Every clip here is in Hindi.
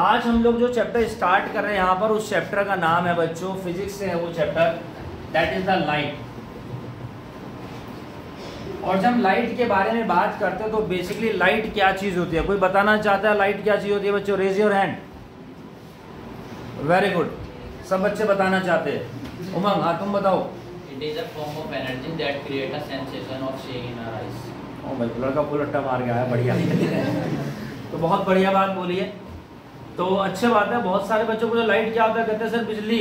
आज हम लोग जो चैप्टर स्टार्ट कर रहे हैं यहाँ पर उस चैप्टर का नाम है बच्चों फिजिक्स से है वो chapter that is the light और जब लाइट के बारे में बात करते हैं तो बेसिकली लाइट क्या चीज़ होती है? कोई बताना चाहता है लाइट क्या चीज़ होती है बच्चों? Raise your hand very good सब बच्चे बताना चाहते हैं। उमंग हाँ तुम बताओ। It is a form of energy that create a sensation of seeing in our eyes. ओ भाई लड़का फुल अट्टा मार गया है बढ़िया। तो बहुत बढ़िया बात बोली है। तो अच्छे बात है, बहुत सारे बच्चों को जो लाइट क्या होता है, कहते हैं सर बिजली।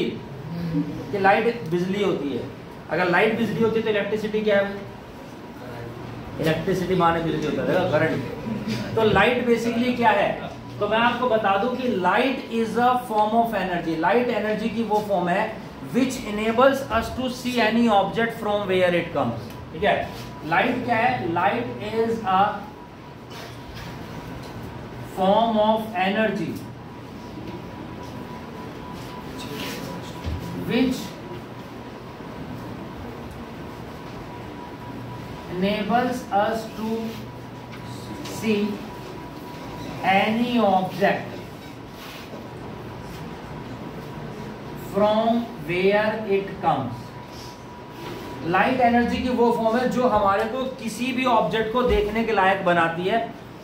कि लाइट बिजली होती है। अगर लाइट बिजली होती है तो इलेक्ट्रिसिटी क्या है? इलेक्ट्रिसिटी माने बिजली होता है करंट तो लाइट बेसिकली क्या है? तो मैं आपको बता दूँ कि light is a form of energy light energy की वो फॉर्म है which enables us to see any object from where it comes ठीक है? लाइट क्या है? Light is a form of energy which enables us to see any object from where it comes. Light energy की वो फॉर्म है जो हमारे को किसी भी ऑब्जेक्ट को देखने के लायक बनाती है।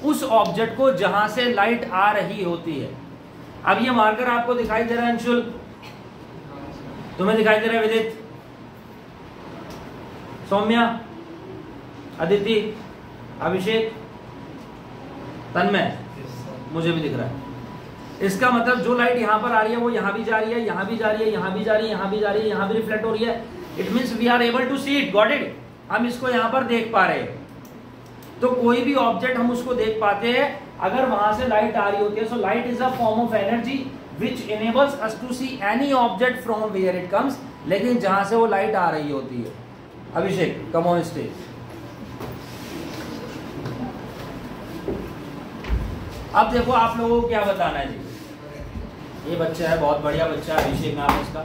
उस ऑब्जेक्ट को जहाँ से लाइट आ रही होती है। अब ये मार्कर आपको दिखाई दे रहा है अंशुल। तुम्हें दिखाई दे रहा है विदित। सौम्या अदिति अभिषेक तन्मय मुझे भी दिख रहा है। इसका मतलब जो लाइट यहाँ पर आ रही है वो यहाँ भी जा रही है यहाँ भी जा रही है यहाँ भी जा रही है यहाँ भी जा रही है यहाँ भी रिफ्लेक्ट हो रही है। It means we are able to see it got it हम इसको यहाँ पर देख पा रहे हैं। तो कोई भी ऑब्जेक्ट हम उसको देख पाते हैं अगर वहाँ से लाइट आ रही होती है so light is a form of energy which enables us to see any object from where it comes लेकिन जहाँ से वो लाइट आ रही होती है। अभिषेक कम ऑन स्टेज अब देखो आप लोगों को क्या बताना है जी। ये बच्चा है बहुत बढ़िया बच्चा है अभिषेक नाम है इसका।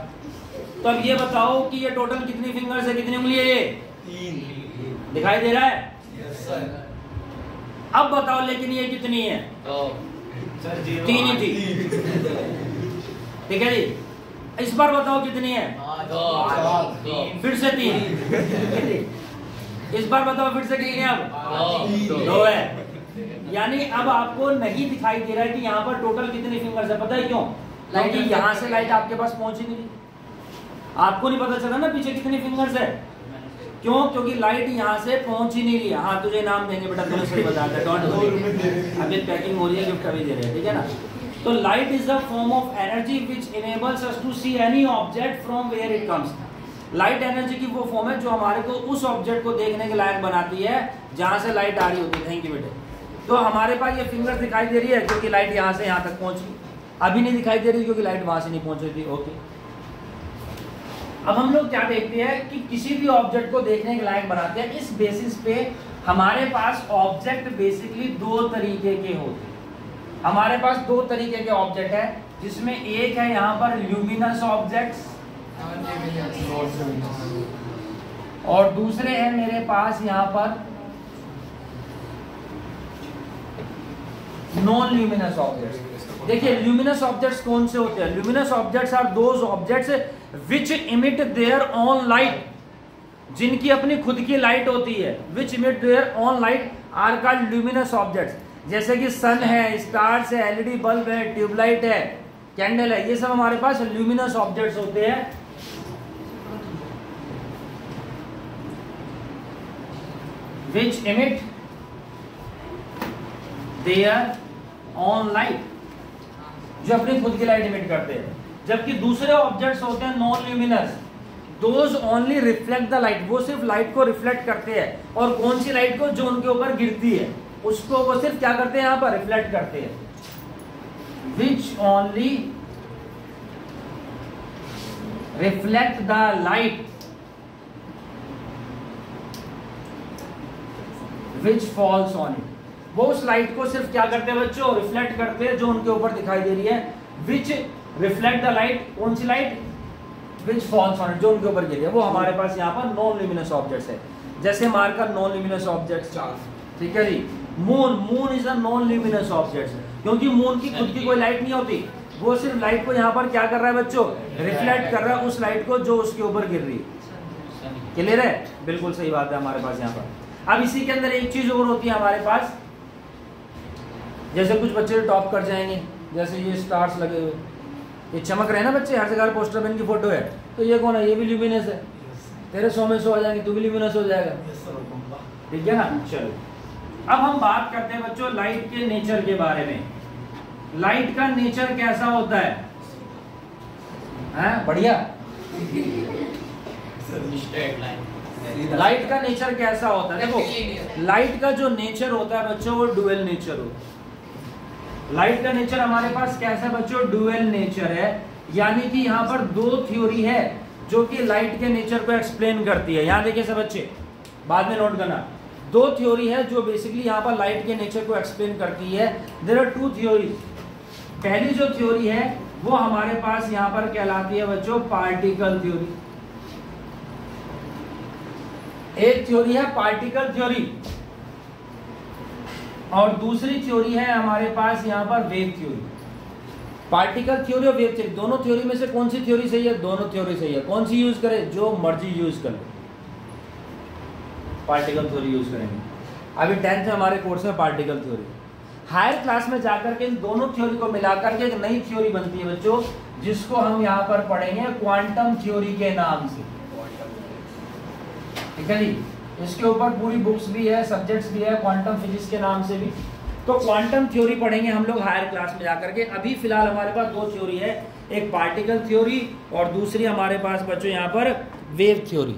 तो अब ये बताओ कि ये टोटल कितनी फिंगर्स है कितनी उंगली है ये? तीन। दिखाई दे रहा है? यस सर अब बताओ लेकिन ये कितनी है? तो सर ज़ीरो तीन ही थी। ठीक है जी? इस बार बताओ कितनी है? दो सात, तीन फिर से तीन। इस बार बताओ फिर से कितनी है अब? दो। दो। है। यानी अब आपको नहीं दिखाई दे रहा है कि यहाँ पर टोटल कितनी फिंगर्स है। पता है क्यों? क्योंकि यहाँ से लाइट आपके पास पहुँची नहीं। आपको नहीं पता चला ना पीछे कितनी फिंगर्स है। क्यों? क्योंकि लाइट यहाँ से पहुँच ही नहीं रही हाँ। तुझे नाम देंगे बेटा तूने सही बताया डोंट वरी अभी पैकिंग हो रही है गिफ्ट अभी दे रहे हैं ठीक है ना? तो light is the form of energy which enables us to see any object from where it comes light energy की वो फॉर्म है जो हमारे को उस ऑब्जेक्ट को देखने के लायक बनाती है जहाँ से लाइट आ रही होती है। थैंक यू बेटे। तो हमारे पास ये फिंगर दिखाई दे रही है क्योंकि लाइट यहाँ से यहाँ तक पहुँची अभी नहीं दिखाई दे रही क्योंकि लाइट वहाँ से नहीं पहुँच रही। थी ओके अब हम लोग क्या देखते हैं कि किसी भी ऑब्जेक्ट को देखने के लायक बनाते हैं इस बेसिस पे हमारे पास ऑब्जेक्ट बेसिकली दो तरीके के होते हैं। हमारे पास दो तरीके के ऑब्जेक्ट है जिसमें एक है यहाँ पर ल्यूमिनस ऑब्जेक्ट्स और दूसरे हैं मेरे पास यहाँ पर नॉन ल्यूमिनस ऑब्जेक्ट्स देखिए ल्यूमिनस ऑब्जेक्ट्स कौन से होते हैं? Luminous objects are those objects which emit their own light जिनकी अपनी खुद की लाइट होती है which emit their own light are called luminous objects जैसे कि सन है स्टार्स है एलईडी बल्ब है, ट्यूबलाइट है कैंडल है, ये सब हमारे पास ल्यूमिनस ऑब्जेक्ट्स होते हैं। Which emit their own light, जो अपनी खुद की लाइट इमिट करते हैं। जबकि दूसरे ऑब्जेक्ट्स होते हैं non luminous those only reflect the light वो सिर्फ़ लाइट को रिफ्लेक्ट करते हैं। और कौन सी लाइट को? जो उनके ऊपर गिरती है। उसको वो सिर्फ़ क्या करते हैं यहाँ पर? रिफ्लेक्ट करते हैं। Which only reflect the light which falls on it वो उस लाइट को सिर्फ़ क्या करते हैं बच्चों? रिफ्लेक्ट करते हैं जो उनके ऊपर दिखाई दे रही है। विच रिफ्लेक्ट द लाइट कौन सी लाइट विच फॉल्स ऑन जो उनके ऊपर गिरी है। वो हमारे पास यहाँ पर नॉन ल्यूमिनस ऑब्जेक्ट्स है। जैसे मार्कर नॉन ल्यूमिनस ऑब्जेक्ट्स ठीक है जी? Moon moon is a non luminous object क्योंकि मून की खुद की कोई लाइट नहीं होती। वो सिर्फ़ लाइट को यहाँ पर क्या कर रहा है बच्चों? रिफ्लेक्ट कर रहा है उस लाइट को जो उसके ऊपर गिर रही है। क्लियर है? बिल्कुल सही बात है हमारे पास यहाँ पर। अब इसी के अंदर एक चीज़ और होती है हमारे पास। जैसे कुछ बच्चे टॉप कर जाएँगे जैसे ये स्टार्स लगे हुए। ये चमक रहे हैं ना बच्चे हर जगह पोस्टर मैन की फ़ोटो है। तो ये कौन है? ये भी ल्यूमिनस है। तेरे सौ में सौ हो जाएँगे तू भी ल्यूमिनस हो जाएगा। ठीक है ना? चलो। अब हम बात करते हैं बच्चों लाइट के नेचर के बारे में। लाइट का नेचर कैसा होता है? हैं? बढ़िया। लाइट का नेचर कैसा होता है? देखो लाइट का जो नेचर होता है बच्चों वो डुअल नेचर होता है। लाइट का नेचर हमारे पास कैसा बच्चों? डुअल नेचर है। यानी कि यहाँ पर दो थ्योरी है, जो कि लाइट के नेचर को एक्सप्लेन करती है। यहाँ देखिए सब बच्चे, बाद में नोट करना। दो थ्योरी है, जो बेसिकली यहाँ पर लाइट के नेचर को एक्सप्लेन करती है। देर आर टू थ्योरी पहली जो थ्योरी है, वो हमारे पास यहाँ पर कहलाती है बच्चों पार्टिकल थ्योरी एक थ्योरी है पार्टिकल थ्योरी और दूसरी थ्योरी है हमारे पास यहाँ पर वेव थ्योरी पार्टिकल थ्योरी और वेव थ्योरी दोनों थ्योरी में से कौन सी थ्योरी सही है? दोनों थ्योरी सही है। कौन सी यूज़ करें? जो मर्ज़ी यूज़ कर पार्टिकल थ्योरी यूज़ करेंगे। अभी टेंथ में हमारे कोर्स में पार्टिकल थ्योरी हायर क्लास में जाकर के इन दोनों थ्योरी को मिलाकर के एक नई थ्योरी बनती है बच्चों, जिसको हम यहाँ पर पढ़ेंगे क्वांटम थ्योरी के नाम से। ठीक है जी? इसके ऊपर पूरी बुक्स भी है सब्जेक्ट्स भी है क्वांटम फिजिक्स के नाम से भी। तो क्वांटम थ्योरी पढ़ेंगे हम लोग हायर क्लास में जाकर के। अभी फ़िलहाल हमारे पास दो थ्योरी है, एक पार्टिकल थ्योरी और दूसरी हमारे पास बच्चों यहाँ पर वेव थ्योरी